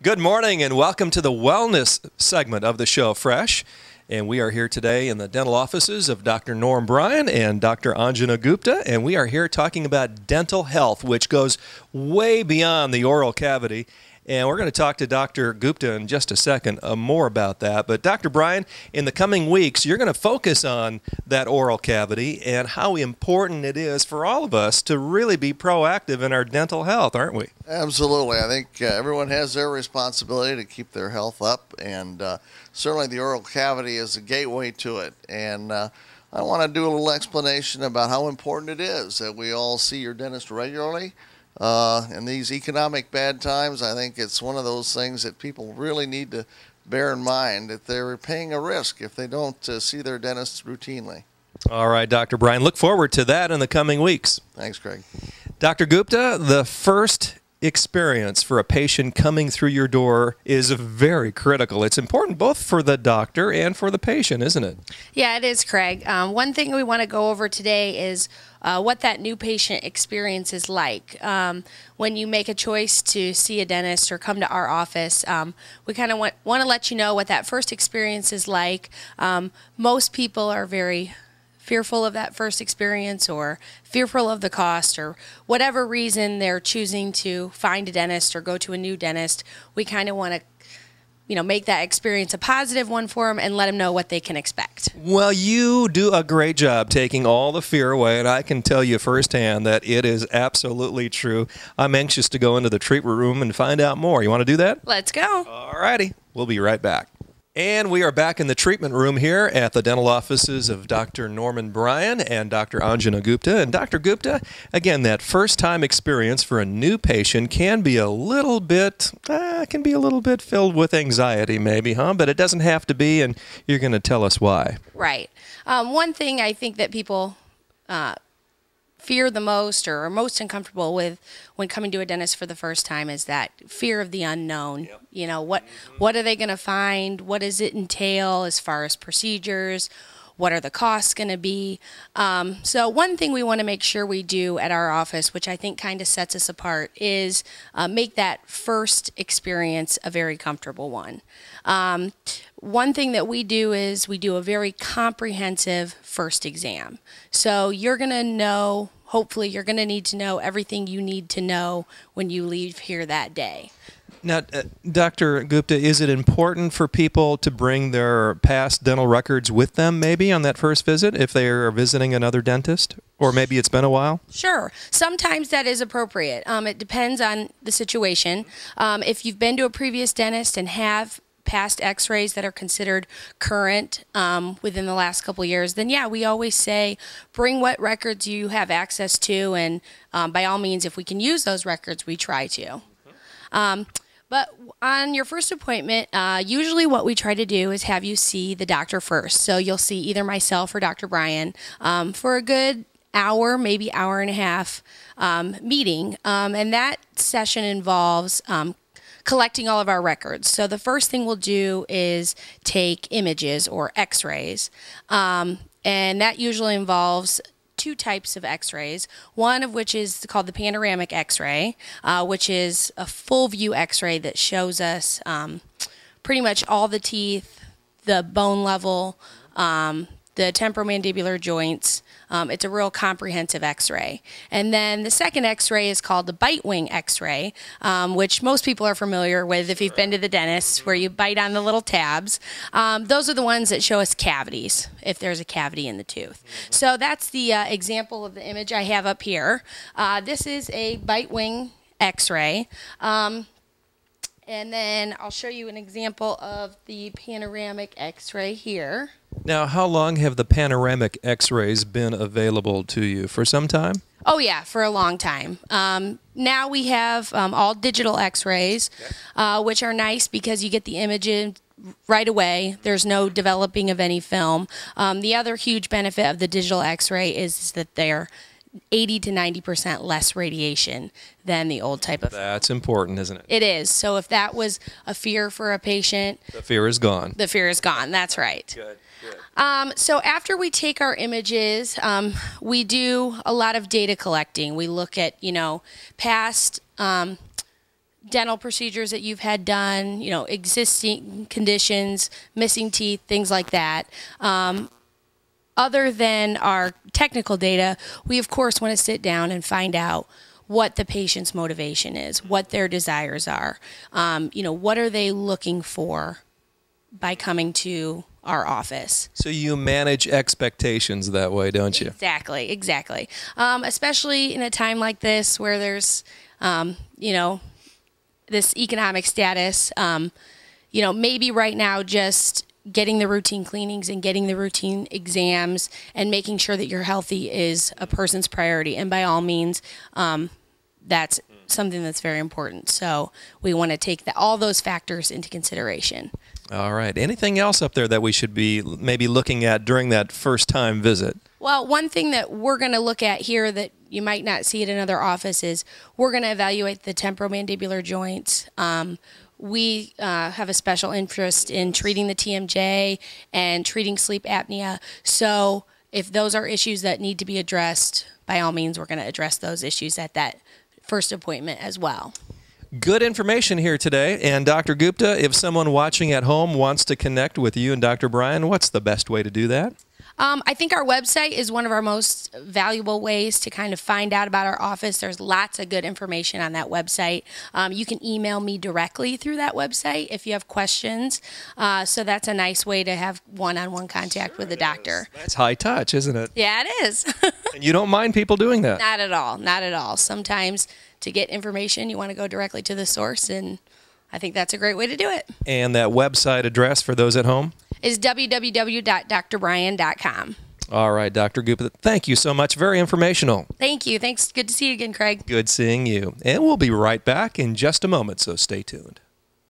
Good morning and welcome to the wellness segment of the show, Fresh. And we are here today in the dental offices of Dr. Norm Bryan and Dr. Anjana Gupta. And we are here talking about dental health, which goes way beyond the oral cavity and we're going to talk to Dr. Gupta in just a second uh, more about that. But Dr. Bryan, in the coming weeks, you're going to focus on that oral cavity and how important it is for all of us to really be proactive in our dental health, aren't we? Absolutely. I think uh, everyone has their responsibility to keep their health up, and uh, certainly the oral cavity is a gateway to it. And uh, I want to do a little explanation about how important it is that we all see your dentist regularly. Uh, in these economic bad times, I think it's one of those things that people really need to bear in mind that they're paying a risk if they don't uh, see their dentists routinely. All right, Dr. Bryan, look forward to that in the coming weeks. Thanks, Craig. Dr. Gupta, the first experience for a patient coming through your door is very critical. It's important both for the doctor and for the patient, isn't it? Yeah, it is, Craig. Um, one thing we want to go over today is uh, what that new patient experience is like. Um, when you make a choice to see a dentist or come to our office, um, we kind of want, want to let you know what that first experience is like. Um, most people are very fearful of that first experience or fearful of the cost or whatever reason they're choosing to find a dentist or go to a new dentist, we kind of want to you know make that experience a positive one for them and let them know what they can expect. Well, you do a great job taking all the fear away, and I can tell you firsthand that it is absolutely true. I'm anxious to go into the treatment room and find out more. You want to do that? Let's go. All righty, we'll be right back. And we are back in the treatment room here at the dental offices of Dr. Norman Bryan and Dr. Anjana Gupta. And Dr. Gupta, again, that first time experience for a new patient can be a little bit, uh, can be a little bit filled with anxiety, maybe, huh? But it doesn't have to be, and you're going to tell us why. Right. Um, one thing I think that people uh, fear the most or are most uncomfortable with when coming to a dentist for the first time is that fear of the unknown. Yep. You know, what mm-hmm. what are they going to find? What does it entail as far as procedures? What are the costs going to be? Um, so, one thing we want to make sure we do at our office, which I think kind of sets us apart, is uh, make that first experience a very comfortable one. Um, one thing that we do is we do a very comprehensive first exam. So, you're going to know hopefully you're going to need to know everything you need to know when you leave here that day. Now, uh, Dr. Gupta, is it important for people to bring their past dental records with them maybe on that first visit if they are visiting another dentist? Or maybe it's been a while? Sure. Sometimes that is appropriate. Um, it depends on the situation. Um, if you've been to a previous dentist and have past x-rays that are considered current um, within the last couple years then yeah we always say bring what records you have access to and um, by all means if we can use those records we try to um, but on your first appointment, uh, usually what we try to do is have you see the doctor first. So you'll see either myself or Dr. Bryan um, for a good hour, maybe hour and a half um, meeting. Um, and that session involves um, collecting all of our records. So the first thing we'll do is take images or x-rays. Um, and that usually involves two types of x-rays one of which is called the panoramic x-ray uh, which is a full view x-ray that shows us um, pretty much all the teeth the bone level um, the temporomandibular joints. Um, it's a real comprehensive x-ray. And then the second x-ray is called the bite wing x-ray, um, which most people are familiar with if you've been to the dentist, where you bite on the little tabs. Um, those are the ones that show us cavities, if there's a cavity in the tooth. So that's the uh, example of the image I have up here. Uh, this is a bite wing x-ray. Um, and then I'll show you an example of the panoramic x-ray here. Now, how long have the panoramic x-rays been available to you? For some time? Oh yeah, for a long time. Um, now we have um, all digital X-rays, uh, which are nice because you get the image right away. There's no developing of any film. Um, the other huge benefit of the digital X-ray is that they're 80 to 90% less radiation than the old type of That's important, isn't it? It is. So if that was a fear for a patient, the fear is gone. The fear is gone. That's right. Good. Good. Um, so after we take our images, um, we do a lot of data collecting. We look at, you know, past um, dental procedures that you've had done, you know, existing conditions, missing teeth, things like that. Um, other than our technical data, we of course want to sit down and find out what the patient's motivation is, what their desires are. Um, you know, what are they looking for by coming to our office? So you manage expectations that way, don't you? Exactly, exactly. Um, especially in a time like this where there's, um, you know, this economic status. Um, you know, maybe right now just getting the routine cleanings and getting the routine exams and making sure that you're healthy is a person's priority. And by all means, um, that's something that's very important. So we want to take the, all those factors into consideration. All right. Anything else up there that we should be maybe looking at during that first time visit? Well, one thing that we're going to look at here that you might not see at another office is we're going to evaluate the temporomandibular joints. Um, we uh, have a special interest in treating the TMJ and treating sleep apnea. So, if those are issues that need to be addressed, by all means, we're going to address those issues at that first appointment as well. Good information here today. And Dr. Gupta, if someone watching at home wants to connect with you and Dr. Bryan, what's the best way to do that? Um, I think our website is one of our most valuable ways to kind of find out about our office. There's lots of good information on that website. Um, you can email me directly through that website if you have questions. Uh, so that's a nice way to have one on one contact sure with the doctor. Is. That's high touch, isn't it? Yeah, it is. and you don't mind people doing that? Not at all. Not at all. Sometimes to get information, you want to go directly to the source and I think that's a great way to do it. And that website address for those at home? Is www.drbryan.com. All right, Dr. Gupta, thank you so much. Very informational. Thank you. Thanks. Good to see you again, Craig. Good seeing you. And we'll be right back in just a moment, so stay tuned.